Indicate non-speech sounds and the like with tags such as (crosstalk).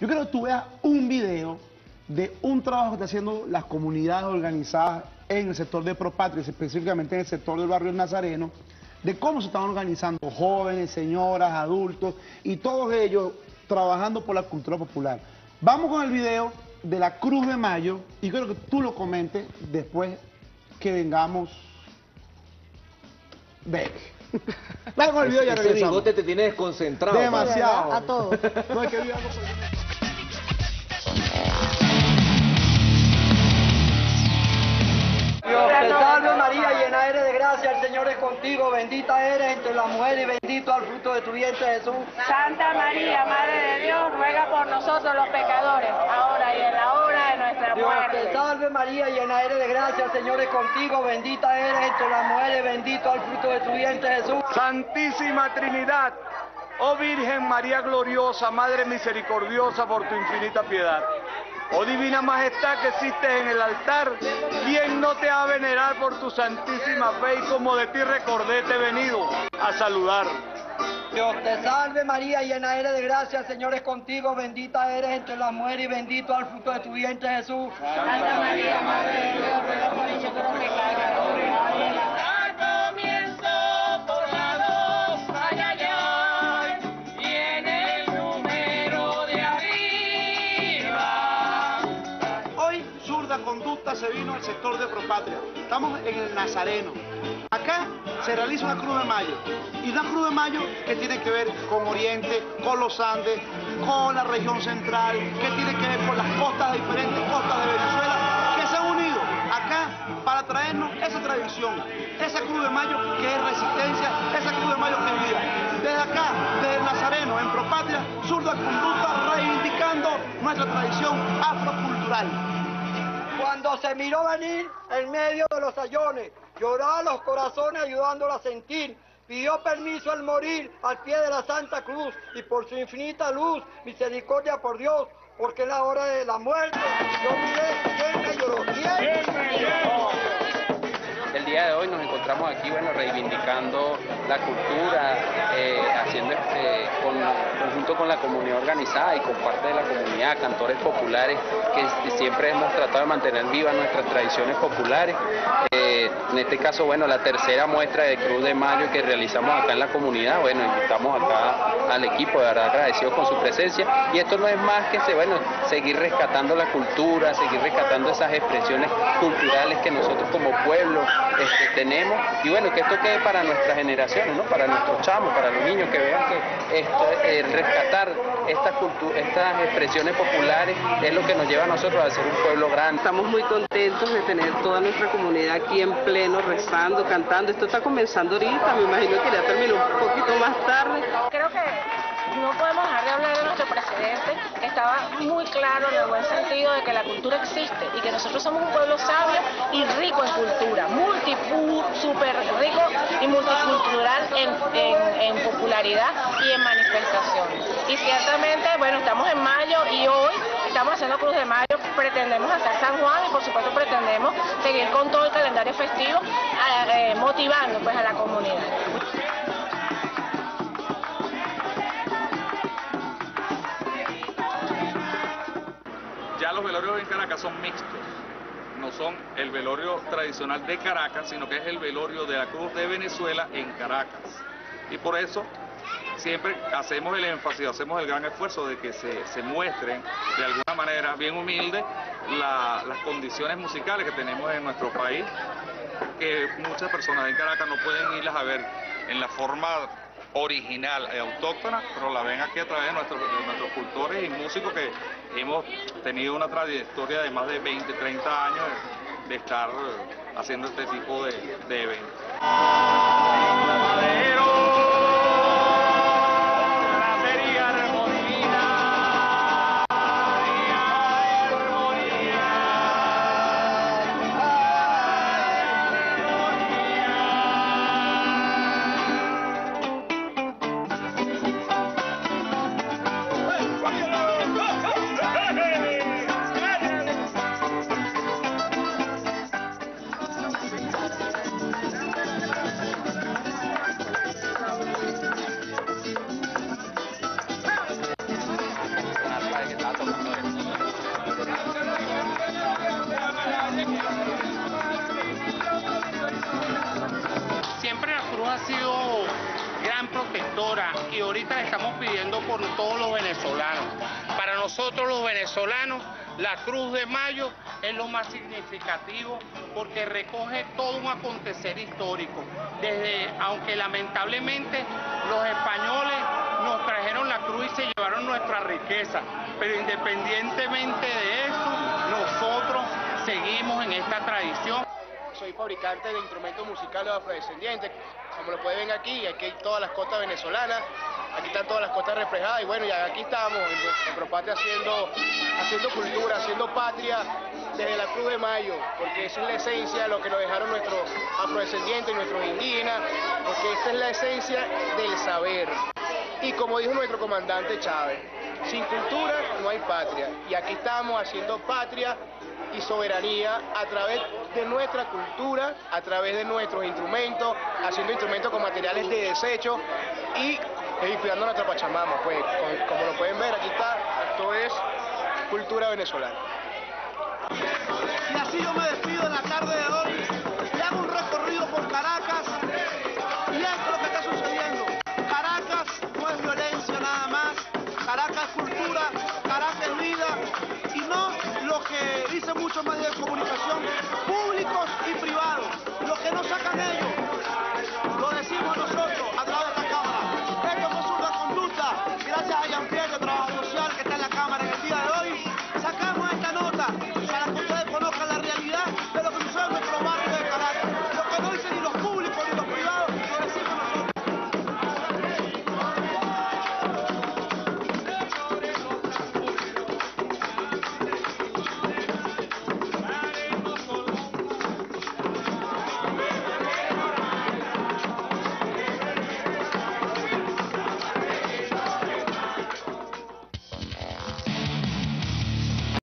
Yo quiero que tú veas un video de un trabajo que está haciendo las comunidades organizadas en el sector de Propatria, específicamente en el sector del barrio Nazareno, de cómo se están organizando jóvenes, señoras, adultos y todos ellos trabajando por la cultura popular. Vamos con el video de la Cruz de Mayo y quiero que tú lo comentes después que vengamos. Ve. (laughs) Vamos con el video y ya Ese regresamos. bigote te tiene desconcentrado. Demasiado. A todos. No hay que Dios te salve María, llena eres de gracia, el Señor es contigo, bendita eres entre las mujeres y bendito al fruto de tu vientre Jesús. Santa María, Madre de Dios, ruega por nosotros los pecadores, ahora y en la hora de nuestra Dios te muerte. salve María, llena eres de gracia, el Señor es contigo, bendita eres entre las mujeres, bendito al fruto de tu vientre Jesús. Santísima Trinidad, oh Virgen María gloriosa, Madre misericordiosa por tu infinita piedad. Oh divina majestad que existes en el altar, ¿quién no te ha venerar por tu santísima fe y como de ti recordé te he venido a saludar? Dios te salve María, llena eres de gracia, el Señor es contigo, bendita eres entre las mujeres y bendito al fruto de tu vientre Jesús. Santa María, Madre de Dios, ruega por nosotros pecadores, de Propatria. Estamos en el Nazareno. Acá se realiza una Cruz de Mayo. Y una Cruz de Mayo que tiene que ver con Oriente, con los Andes, con la región central, que tiene que ver con las costas, diferentes costas de Venezuela, que se han unido acá para traernos esa tradición, esa Cruz de Mayo que es resistencia, esa Cruz de Mayo que es vida. Desde acá, desde Nazareno, en Propatria, Zurda Conducta reivindicando nuestra tradición afrocultural. Cuando se miró venir en medio de los sayones, lloraba los corazones ayudándola a sentir. Pidió permiso al morir al pie de la Santa Cruz y por su infinita luz, misericordia por Dios, porque es la hora de la muerte. Yo miré, ¿quién me lloró? ¿Quién me? El día de hoy nos encontramos aquí, bueno, reivindicando la cultura, eh, haciendo este, con, conjunto con la comunidad organizada y con parte de la comunidad, cantores populares, que siempre hemos tratado de mantener vivas nuestras tradiciones populares. Eh, en este caso, bueno, la tercera muestra de Cruz de Mayo que realizamos acá en la comunidad, bueno, invitamos acá al equipo, de verdad agradecidos con su presencia. Y esto no es más que, se, bueno, seguir rescatando la cultura, seguir rescatando esas expresiones culturales que nosotros como pueblo este, tenemos y bueno, que esto quede para nuestras generaciones, ¿no? para nuestros chamos, para los niños que vean que esto, eh, rescatar estas, cultu- estas expresiones populares es lo que nos lleva a nosotros a ser un pueblo grande. Estamos muy contentos de tener toda nuestra comunidad aquí en pleno, rezando, cantando. Esto está comenzando ahorita, me imagino que ya terminó un poquito más tarde. Creo que no podemos dejar de hablar de nuestro presidente, que estaba muy claro en el buen sentido de que la cultura existe y que nosotros somos un pueblo sabio y rico en cultura, multi, súper rico y multicultural en, popularidad y en manifestación. Y ciertamente, bueno, estamos en mayo y hoy estamos haciendo Cruz de Mayo, pretendemos hacer San Juan y por supuesto pretendemos seguir con todo el calendario festivo, eh, motivando pues a la comunidad. Los velorios en Caracas son mixtos. No son el velorio tradicional de Caracas, sino que es el velorio de la Cruz de Venezuela en Caracas. Y por eso siempre hacemos el énfasis, hacemos el gran esfuerzo de que se, se muestren de alguna manera bien humilde la- las condiciones musicales que tenemos en nuestro país, que muchas personas en Caracas no pueden irlas a ver en la forma original e autóctona, pero la ven aquí a través de nuestros, nuestros cultores y músicos que hemos tenido una trayectoria de más de 20, 30 años de, estar haciendo este tipo de, de eventos. Por todos los venezolanos. Para nosotros los venezolanos, la Cruz de Mayo es lo más significativo porque recoge todo un acontecer histórico. Desde, aunque lamentablemente los españoles nos trajeron la cruz y se llevaron nuestra riqueza, pero independientemente de eso, nosotros seguimos en esta tradición. Soy fabricante de instrumentos musicales afrodescendientes, como lo pueden ver aquí, aquí hay todas las costas venezolanas, aquí están todas las costas reflejadas y bueno, ya aquí estamos en, Propatria haciendo, haciendo cultura, haciendo patria desde la Cruz de Mayo, porque esa es la esencia de lo que nos dejaron nuestros afrodescendientes, nuestros indígenas, porque esa es la esencia del saber. Y como dijo nuestro comandante Chávez, sin cultura no hay patria. Y aquí estamos haciendo patria y soberanía a través de nuestra cultura, a través de nuestros instrumentos, haciendo instrumentos con materiales de desecho y, cuidando nuestra Pachamama. Pues como lo pueden ver, aquí está, esto es cultura venezolana. Y así yo me despido en la tarde de hoy